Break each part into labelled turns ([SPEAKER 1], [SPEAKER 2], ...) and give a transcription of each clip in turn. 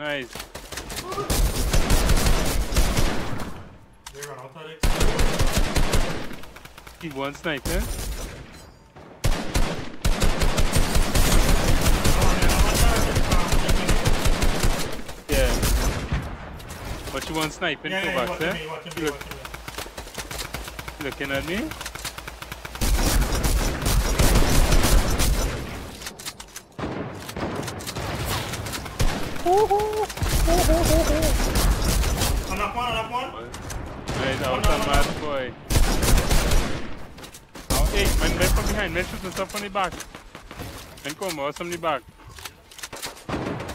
[SPEAKER 1] Nice.
[SPEAKER 2] They run out of.
[SPEAKER 1] He one sniper. Yeah. But you want sniping
[SPEAKER 2] Yeah, yeah,
[SPEAKER 1] back
[SPEAKER 2] watching
[SPEAKER 1] there?
[SPEAKER 2] me,
[SPEAKER 1] Look, looking at me?
[SPEAKER 2] Anak one, anak one.
[SPEAKER 1] Right,
[SPEAKER 2] Oh,
[SPEAKER 1] out
[SPEAKER 2] no,
[SPEAKER 1] a mad boy. Oh, hey, man, men from behind, men shooting stuff from the back. Men come out from the back.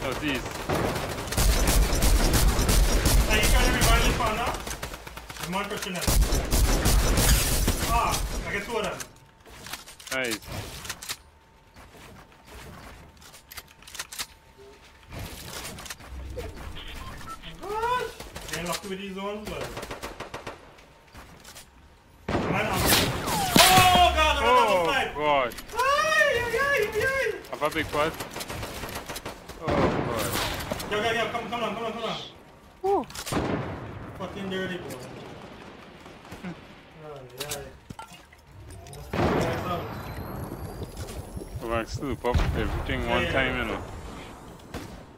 [SPEAKER 1] South east.
[SPEAKER 2] Hey, you trying to revive this one now? I'm one person left. Ah, I get two of them.
[SPEAKER 1] Nice.
[SPEAKER 2] Getting lucky with these zones, but. Man, I'm... Oh, God,
[SPEAKER 1] Oh,
[SPEAKER 2] a snipe.
[SPEAKER 1] God.
[SPEAKER 2] Ay, ay, ay, ay, ay.
[SPEAKER 1] Have a big one. Oh, God.
[SPEAKER 2] Yo, yo, yo, come, come on, come on, come on.
[SPEAKER 1] Woo.
[SPEAKER 2] Fucking dirty boy. Ay, ay. Must be guys out.
[SPEAKER 1] Go back, sloop up everything
[SPEAKER 2] Yeah,
[SPEAKER 1] one
[SPEAKER 2] yeah,
[SPEAKER 1] time,
[SPEAKER 2] yeah.
[SPEAKER 1] you know.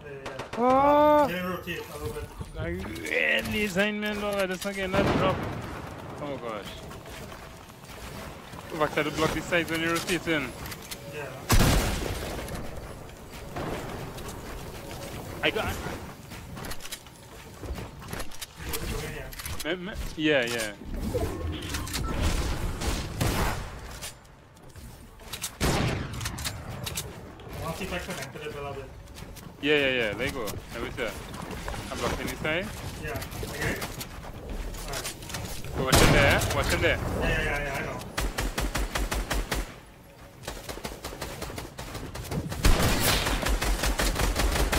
[SPEAKER 2] Yeah, yeah.
[SPEAKER 1] Oh,
[SPEAKER 2] Get in rotate a little bit.
[SPEAKER 1] I really sign me low. I just not getting another drop. Oh, gosh. Go back to the block this side when you're rotating.
[SPEAKER 2] Yeah.
[SPEAKER 1] I got.
[SPEAKER 2] Go, go in here.
[SPEAKER 1] Me- me- Yeah, yeah.
[SPEAKER 2] I want see if I connected it a little bit.
[SPEAKER 1] Yeah, yeah, yeah. Let go. I was there. I'm blocking this side.
[SPEAKER 2] Yeah. Okay. Alright.
[SPEAKER 1] Watch in there. Watch in there.
[SPEAKER 2] Yeah, yeah, yeah, yeah, I know.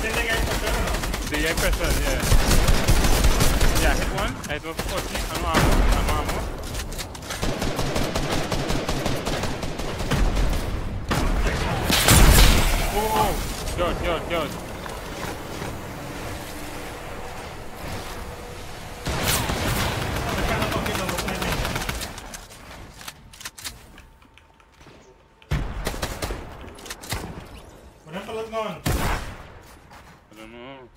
[SPEAKER 2] Same thing I put there, no?
[SPEAKER 1] The air pressure, yeah. Yeah, hit one. I hit one for 40. I'm armor. I'm armor. Oh, oh. Yard.
[SPEAKER 2] I kind of fucking double sniping. Where them fellas gone?
[SPEAKER 1] I don't know.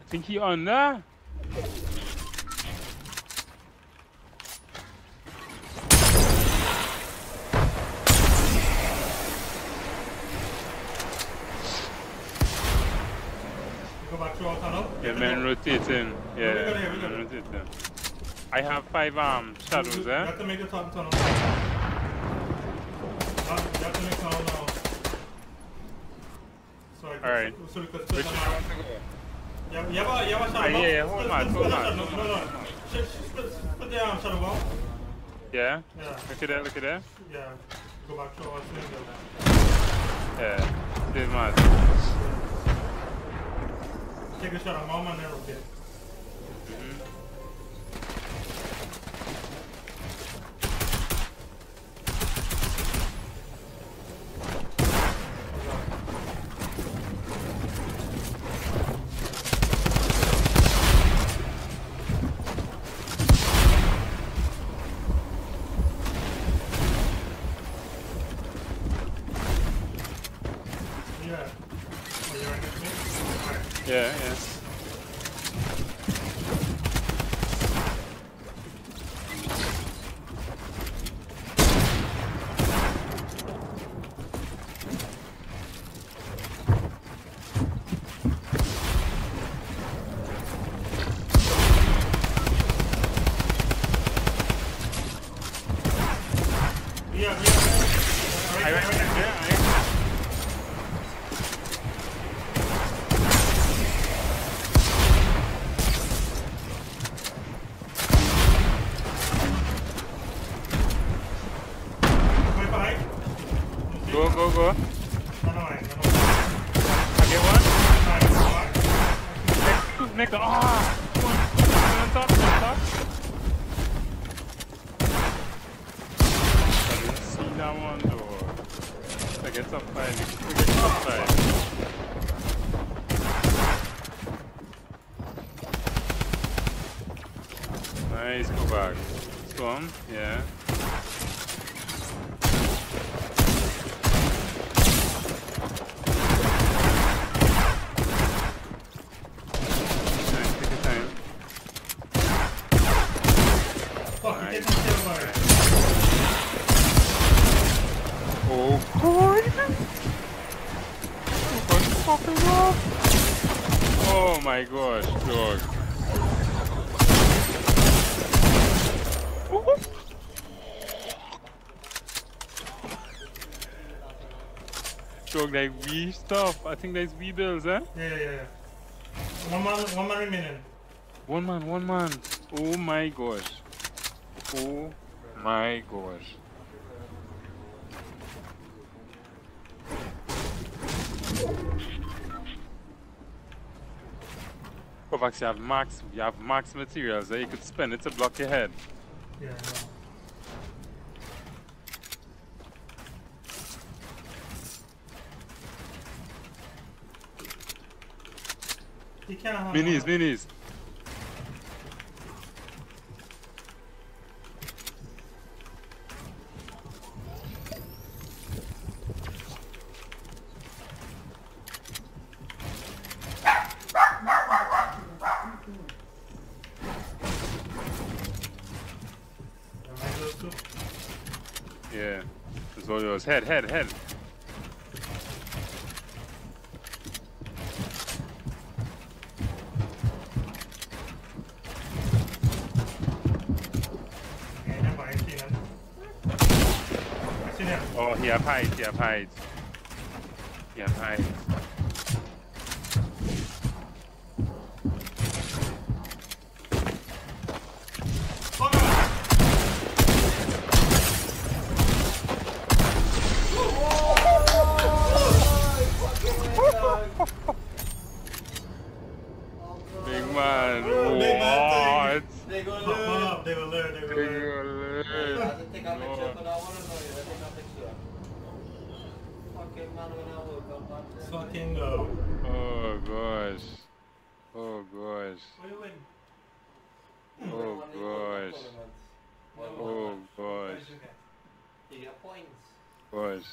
[SPEAKER 1] I think he on there.
[SPEAKER 2] You go back through our tunnel?
[SPEAKER 1] Yeah, man rotating. Yeah,
[SPEAKER 2] we got here, we got
[SPEAKER 1] man
[SPEAKER 2] it.
[SPEAKER 1] rotating. I have five um shadows
[SPEAKER 2] You
[SPEAKER 1] there.
[SPEAKER 2] have to make the top tunnel. You have to make tunnel now. So
[SPEAKER 1] Alright.
[SPEAKER 2] So we could
[SPEAKER 1] Which
[SPEAKER 2] split
[SPEAKER 1] one
[SPEAKER 2] them out.
[SPEAKER 1] Want to go?
[SPEAKER 2] Yeah, yeah, yeah, but shadow
[SPEAKER 1] Ah,
[SPEAKER 2] ball.
[SPEAKER 1] yeah, yeah,
[SPEAKER 2] Split-
[SPEAKER 1] hold on,
[SPEAKER 2] split-
[SPEAKER 1] hold
[SPEAKER 2] split
[SPEAKER 1] on,
[SPEAKER 2] the
[SPEAKER 1] no, no,
[SPEAKER 2] no,
[SPEAKER 1] no,
[SPEAKER 2] no. Split, split, split the um, shadow ball.
[SPEAKER 1] Yeah?
[SPEAKER 2] Yeah,
[SPEAKER 1] Look at that, look at that.
[SPEAKER 2] yeah. Go back to our swing
[SPEAKER 1] Yeah. This mad.
[SPEAKER 2] Take the shot of mom and then rotate. Yeah. Oh, you're against me? Alright.
[SPEAKER 1] Yeah, yeah.
[SPEAKER 2] Yeah, yeah. Alright,
[SPEAKER 1] I
[SPEAKER 2] alright,
[SPEAKER 1] went
[SPEAKER 2] alright.
[SPEAKER 1] there, I
[SPEAKER 2] Wait, behind.
[SPEAKER 1] Go, go, go.
[SPEAKER 2] No, no, I, no, no.
[SPEAKER 1] I get one.
[SPEAKER 2] Alright, go
[SPEAKER 1] make ah! One on. Nice, go back. Storm, yeah. Nice, take your time.
[SPEAKER 2] Fuck, he
[SPEAKER 1] Nice.
[SPEAKER 2] didn't my.
[SPEAKER 1] Oh god! What fucking up? Oh my gosh, dog. Dog, like we stuff. I think there's we bills, eh?
[SPEAKER 2] Yeah, yeah, yeah. One man, one man remaining.
[SPEAKER 1] One man, one man. Oh my gosh. Oh my gosh. Kovacs, you have max, you have max materials that you could spend it to block your head.
[SPEAKER 2] Yeah, I know. He can't have
[SPEAKER 1] Minis, minis.
[SPEAKER 2] Am I those two?
[SPEAKER 1] Yeah. All. Head, head, head.
[SPEAKER 2] Yeah, never mind, see them. See.
[SPEAKER 1] Oh, he have he have. He
[SPEAKER 3] they
[SPEAKER 2] will learn, they will
[SPEAKER 1] Big
[SPEAKER 2] learn.
[SPEAKER 3] I have to take a picture, but I want to know you. I take a picture. Fucking man, when I woke up, man.
[SPEAKER 2] Fucking go.
[SPEAKER 1] Oh gosh. Oh gosh.
[SPEAKER 2] Wait, wait.
[SPEAKER 1] Oh gosh. Oh gosh.
[SPEAKER 3] You get points.
[SPEAKER 1] Gosh.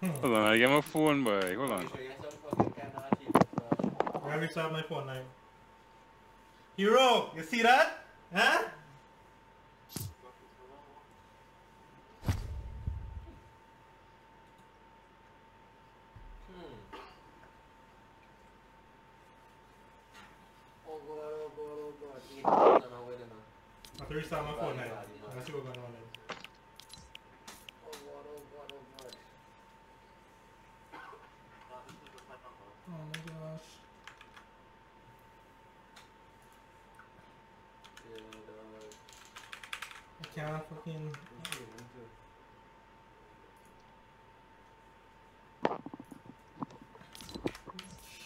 [SPEAKER 1] Hmm. Hold on, I get my phone, boy. Hold on.
[SPEAKER 3] You should get some fucking kind of achievement.
[SPEAKER 2] I restart my phone now. Hero, you see that? Huh?
[SPEAKER 3] Hmm. Oh god, oh god, oh god. You can't know where they know.
[SPEAKER 2] I have to restart my phone now. Let's see what's going on
[SPEAKER 3] god. Oh
[SPEAKER 2] my gosh. I can't fucking.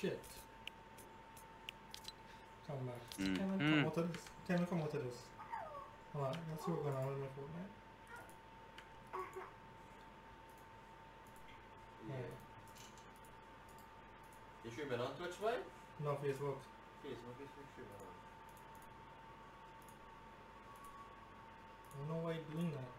[SPEAKER 2] Shit. Come back.
[SPEAKER 1] Mm.
[SPEAKER 2] Come out of this? Can I come out of this? Hold on, let's see what's going on with my phone now.
[SPEAKER 3] Yeah. You streaming on Twitch, boy?
[SPEAKER 2] No, Facebook. Facebook
[SPEAKER 3] Facebook, is streaming on.
[SPEAKER 2] I don't know why you're doing that.